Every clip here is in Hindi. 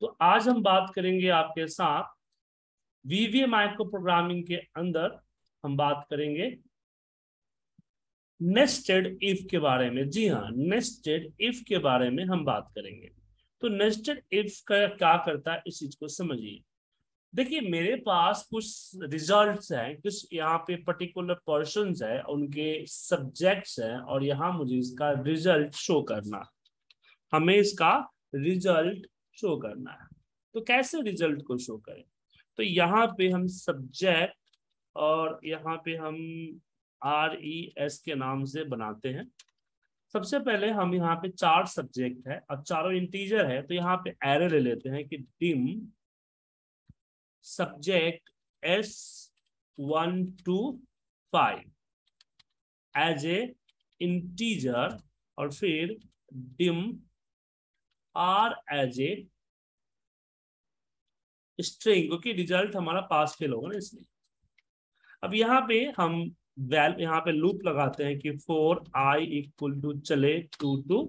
तो आज हम बात करेंगे आपके साथ वीवीए माइक्रो प्रोग्रामिंग के अंदर हम बात करेंगे नेस्टेड इफ़ के बारे में। जी हाँ नेस्टेड इफ़ के बारे में हम बात करेंगे। तो नेस्टेड इफ़ का क्या करता है, इस चीज़ को समझिए। देखिए, मेरे पास कुछ रिजल्ट्स हैं, कुछ यहाँ पे पर्टिकुलर पर्सन है, उनके सब्जेक्ट्स हैं, और यहाँ मुझे इसका रिज़ल्ट शो करना। हमें इसका रिज़ल्ट शो करना है। तो कैसे रिज़ल्ट को शो करें? तो यहाँ पे हम सब्जेक्ट और यहाँ पे हम आर ई एस के नाम से बनाते हैं। सबसे पहले हम यहाँ पे चार सब्जेक्ट है। और चारों इंटीजर है तो यहाँ पे एरे ले लेते हैं कि dim subject S one two five as a integer और फिर dim R as a string क्योंकि रिज़ल्ट हमारा पास फेल होगा ना इसलिए। अब यहाँ पे हम वैल यहाँ पे लूप लगाते हैं कि फोर आई इक्वल टू चले टू टू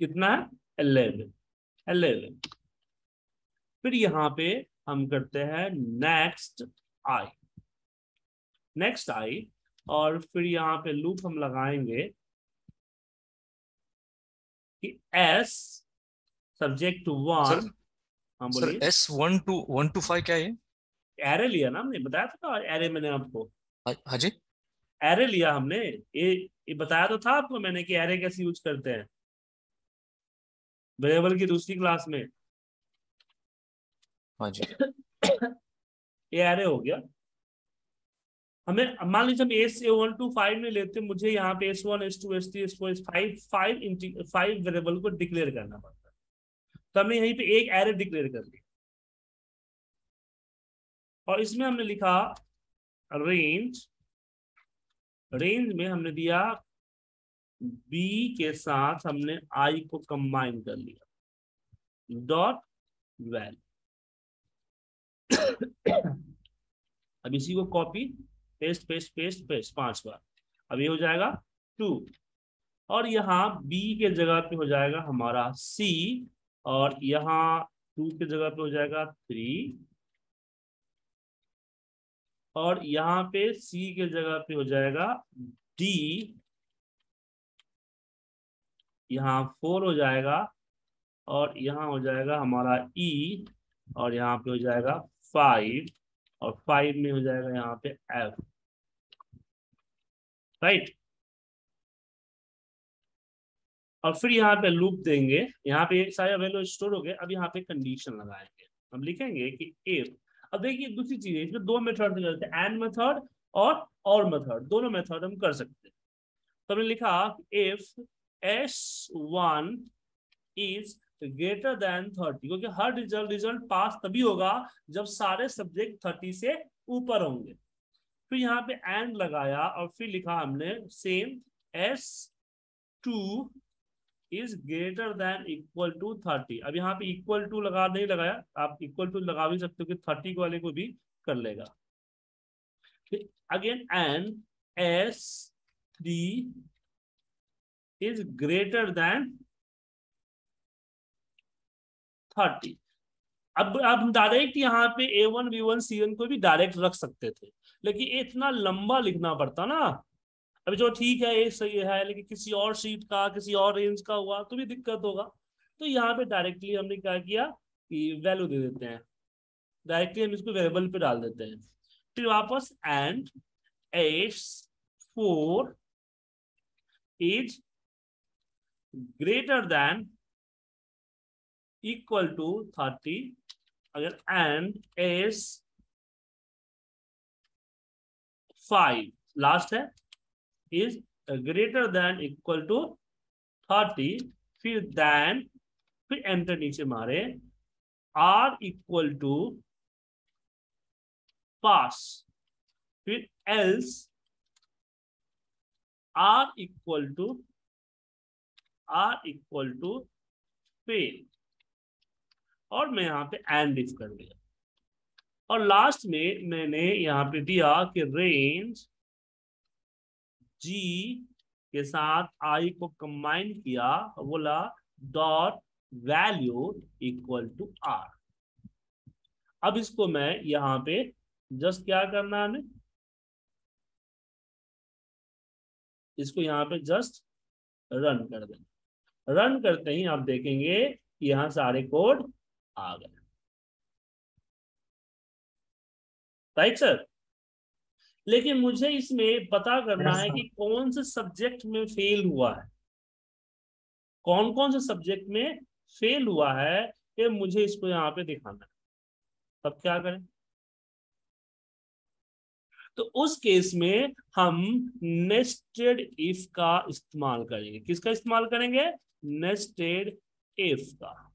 कितना है? एलेवन एलेवन फिर यहाँ पे हम करते हैं नेक्स्ट आई नेक्स्ट आई और फिर यहाँ पे लूप हम लगाएँगे कि एस सब्जेक्ट वन हाँ बोलिए। S one two one two five क्या है एरे लिया ना हमने बताया था ना एरे मैंने आपको? हाँ, हाँ जी। एरे लिया हमने। ये ये बताया तो था आपको मैंने कि एरे कैसे यूज़ करते हैं? वेरिएबल की दूसरी क्लास में। हाँ जी। ये एरे हो गया। हमें मान लीजिए हम S A one two five में लेते मुझे यहाँ पे S one S two S three S four S five five five variable को डिक्लेयर करना पड़ता तो हमने यहीं पे एक एरे डिक्लेयर कर दिया। और इसमें हमने लिखा रेंज रेंज में हमने दिया बी के साथ हमने आई को कंबाइन कर लिया। डॉट वैल अब इसी को copy paste paste paste paste पाँच बार। अब ये हो जाएगा टू और यहाँ बी के जगह पे हो जाएगा हमारा सी और यहाँ टू के जगह पे हो जाएगा थ्री और यहाँ पे सी के जगह पे हो जाएगा डी यहाँ फोर हो जाएगा और यहाँ हो जाएगा हमारा ई e, और यहाँ पे हो जाएगा फाइव और फाइव में हो जाएगा यहाँ पे एफ़ राइट और फिर यहाँ पे लूप देंगे। यहाँ पे सारे वैल्यू स्टोर हो गए। अब यहाँ पे कंडीशन लगाएँगे। हम लिखेंगे कि इफ़ अब देखिए दूसरी चीज़ है, इसमें दो मेथड करते हैं। एंड मेथड और और मेथड दोनों मेथड हम कर सकते हैं। तो हमने लिखा if S one is greater than thirty क्योंकि हर रिज़ल्ट रिज़ल्ट पास तभी होगा जब सारे सब्जेक्ट थर्टी से ऊपर होंगे। फिर यहाँ पे एंड लगाया और फिर लिखा हमने same S two is greater than equal to thirty अब यहाँ पे इक्वल टू लगा नहीं लगाया। आप इक्वल टू लगा भी सकते हो कि थर्टी वाले को भी कर लेगा। Again and S three is greater than thirty अब अब डायरेक्ट यहाँ पे A one B one C one को भी डायरेक्ट रख सकते थे। लेकिन इतना लंबा लिखना पड़ता ना। अभी जो ठीक है, ये सही है, लेकिन किसी और सीट का, किसी और रेंज का हुआ तो भी दिक्कत होगा। तो यहाँ पे डायरेक्टली हमने क्या किया कि वैल्यू दे देते हैं। डायरेक्टली हम इसको वेरिएबल पे डाल देते हैं। फिर वापस and S four is greater than equal to thirty अगर एंड एस फाइव लास्ट है। Is greater than equal to 30 फिर देन फिर एंटर नीचे मारे आर इक्वल टू पास फिर else R equal to R equal to fail और मैं यहाँ पे एंड इफ़ कर दिया। और लास्ट में मैंने यहाँ पे दिया कि रेंज जी के साथ आई को कंबाइन किया बोला dot value equal to R अब इसको मैं यहाँ पे जस्ट क्या करना है? हमें इसको यहाँ पे जस्ट रन कर देना। रन करते ही आप देखेंगे यहाँ सारे कोड आ गए। राइट सर लेकिन मुझे इसमें पता करना है कि कौन से सब्जेक्ट में फेल हुआ है। कौन कौन से सब्जेक्ट में फेल हुआ है ये मुझे इसको यहाँ पे दिखाना है। तब क्या करें? तो उस केस में हम नेस्टेड इफ़ का इस्तेमाल करेंगे। किसका इस्तेमाल करेंगे? नेस्टेड इफ़ का।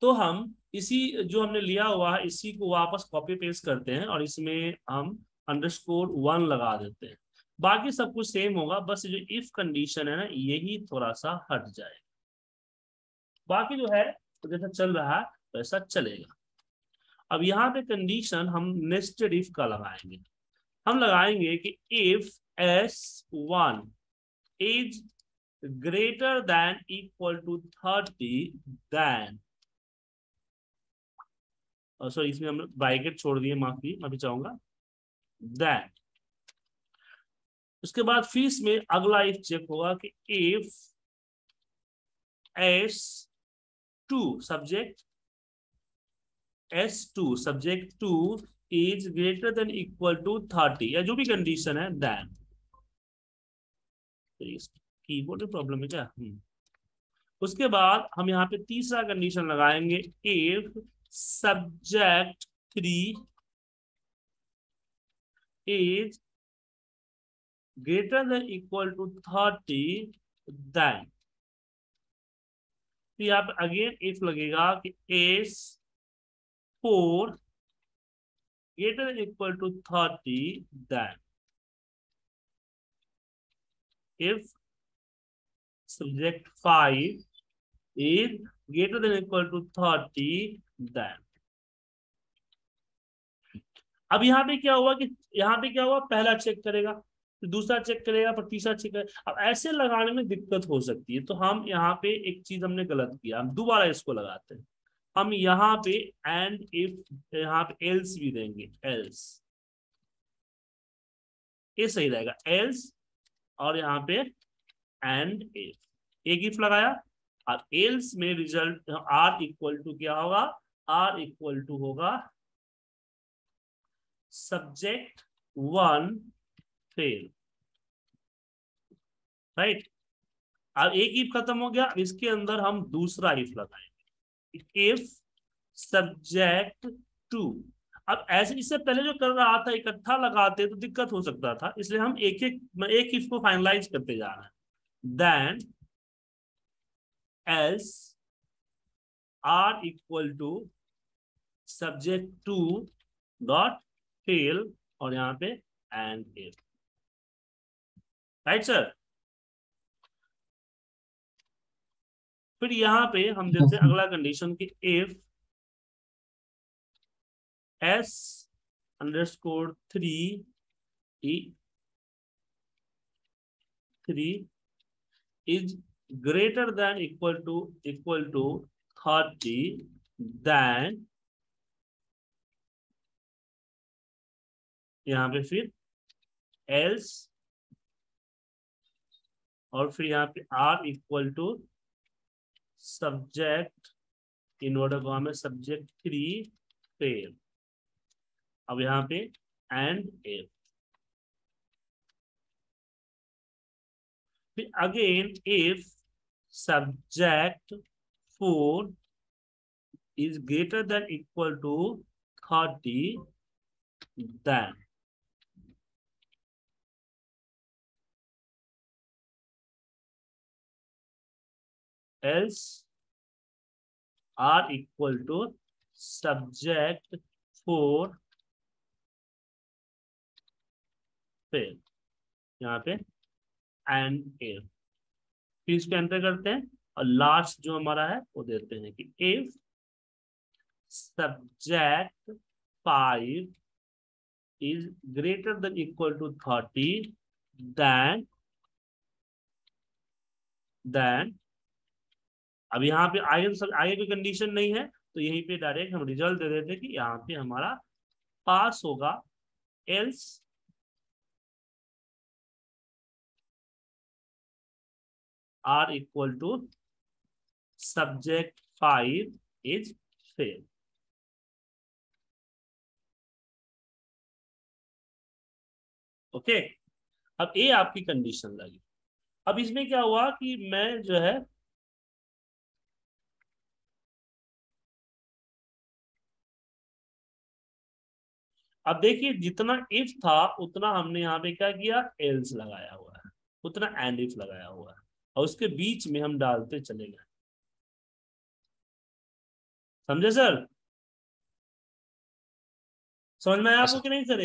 तो हम इसी जो हमने लिया हुआ है, इसी को वापस कॉपी पेस्ट करते हैं और इसमें हम अंडरस्कोर वन लगा देते हैं। बाकी सब कुछ सेम होगा, बस जो इफ़ कंडीशन है ना, यही थोड़ा सा हट जाए। बाकी जो है तो जैसा चल रहा है, वैसा चलेगा। अब यहाँ पे कंडीशन हम नेस्टेड इफ़ का लगाएँगे। हम लगाएँगे कि if S one is greater than equal to thirty then sorry, इसमें हम ब्रैकेट छोड़ दिए माफ़ी मैं भी चाहूँगा। दैट उसके बाद फ़ीस में अगला इफ़ चेक होगा कि if S two subject S two subject two is greater than equal to thirty या जो भी कंडीशन है दैन कीबोर्ड प्रॉब्लम है क्या? हम्म। उसके बाद हम यहाँ पे तीसरा कंडीशन लगाएँगे if subject 3 is greater than equal to 30 then तो यहाँ पे अगेन इफ़ लगेगा कि S four greater than equal to thirty then if subject 5 is greater than equal to 30 then. अब यहाँ पे क्या हुआ कि, यहाँ पे क्या हुआ? पहला चेक करेगा, फिर दूसरा चेक करेगा, फिर तीसरा चेक करेगा। अब ऐसे लगाने में दिक्कत हो सकती है। तो हम यहाँ पे एक चीज़ हमने गलत किया। हम दोबारा इसको लगाते हैं। हम यहाँ पे एंड इफ़ यहाँ पे एल्स भी देंगे। एल्स ये सही रहेगा। एल्स और यहाँ पे एंड इफ़ एक इफ़ लगाया। और एल्स में रिज़ल्ट आर इक्वल टू क्या होगा? आर इक्वल टू होगा सब्जेक्ट वन फेल राइट अब एक इफ़ खत्म हो गया, इसके अंदर हम दूसरा इफ़ लगाएँगे। इफ़ सब्जेक्ट टू अब ऐसे, इससे पहले जो कर रहा था, इकट्ठा लगाते तो दिक्कत हो सकता था, इसलिए हम एक एक एक इफ़ को फाइनलाइज करते जा रहे हैं। Then else r equal to subject to dot fail और यहाँ पे and if राइट सर फिर यहाँ पे हम देते हैं अगला कंडीशन की if S underscore three E three is greater than equal to equal to 30 then यहाँ पे फिर else और फिर यहाँ पे r equal to subject in order को हमें सब्जेक्ट थ्री फेल अब यहाँ पे end if again if subject 4 is greater than equal to 30 then else are equal to subject 4 fail यहाँ पे एंड एफ़ फिर इसको एंटर करते हैं और लास्ट जो हमारा है, वो देते हैं कि if subject five is greater than equal to thirty then then अब यहाँ पे आगे तो आगे कोई कंडीशन नहीं है तो यहीं पे डायरेक्ट हम रिज़ल्ट दे देते कि यहाँ पे हमारा पास होगा else R equal to subject five is fail okay अब ए आपकी कंडीशन लगी। अब इसमें क्या हुआ कि मैं जो है, अब देखिए जितना इफ़ था, उतना हमने यहाँ पे क्या किया? एल्स लगाया हुआ है। उतना एंड इफ़ लगाया हुआ है। और उसके बीच में हम डालते चले गए। समझे सर? समझ में आया आपको कि नहीं सर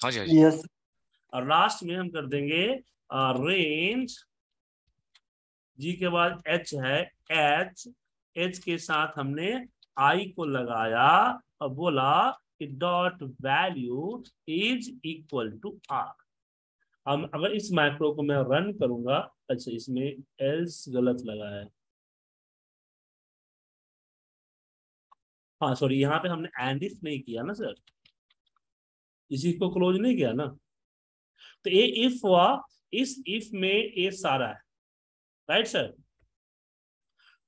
हाँ हाँ जी। यस और लास्ट में हम कर देंगे रेंज जी के बाद एच है एच एच के साथ हमने आई को लगाया और बोला कि dot value is equal to R अब अगर इस माइक्रो को मैं रन करूँगा अच्छा इसमें एल्स गलत लगा है। हाँ सॉरी यहाँ पे हमने एंड इफ़ नहीं किया ना सर इसी को क्लोज नहीं किया ना? तो ये इफ़ हुआ, इस इफ़ में ये सारा है। राइट सर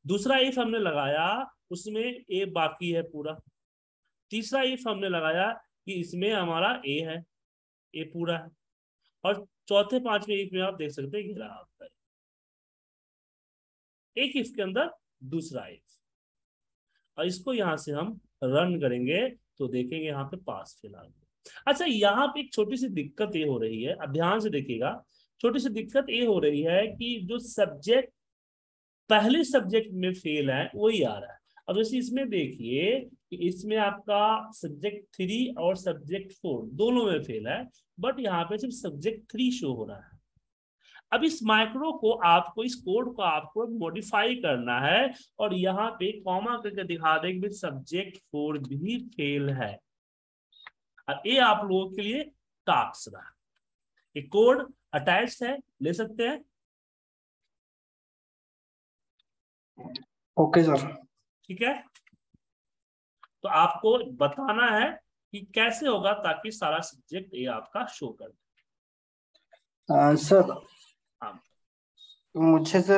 दूसरा इफ़ हमने लगाया, उसमें ए बाकी है पूरा। तीसरा इफ़ हमने लगाया कि इसमें हमारा ए है ए पूरा है। और चौथे पाँचवें इफ़ में आप देख सकते हैं घेरा आपका एक इफ़ के अंदर दूसरा इफ़ और इसको यहाँ से हम रन करेंगे तो देखेंगे यहाँ पे पास फ़िलहाल अच्छा यहाँ पे एक छोटी सी दिक्कत ये हो रही है, अब ध्यान से देखिएगा, छोटी सी दिक्कत ये हो रही है कि जो सब्जेक्ट पहले सब्जेक्ट में फेल है, वही आ रहा है। अब जैसे इसमें देखिए कि इसमें आपका सब्जेक्ट थ्री और सब्जेक्ट फोर दोनों में फेल है बट यहाँ पे सिर्फ़ सब्जेक्ट थ्री शो हो रहा है। अब इस माइक्रो को आपको इस कोड को आपको मॉडिफाई करना है और यहाँ पे कॉमा करके दिखा दें कि सब्जेक्ट फोर भी फेल है। अब ये आप लोगों के लिए टास्क रहा ये कोड अटैच है ले सकते हैं? ओके सर ठीक है? तो आपको बताना है कि कैसे होगा ताकि सारा सब्जेक्ट ये आपका शो कर दे सर हाँ। मुझे सर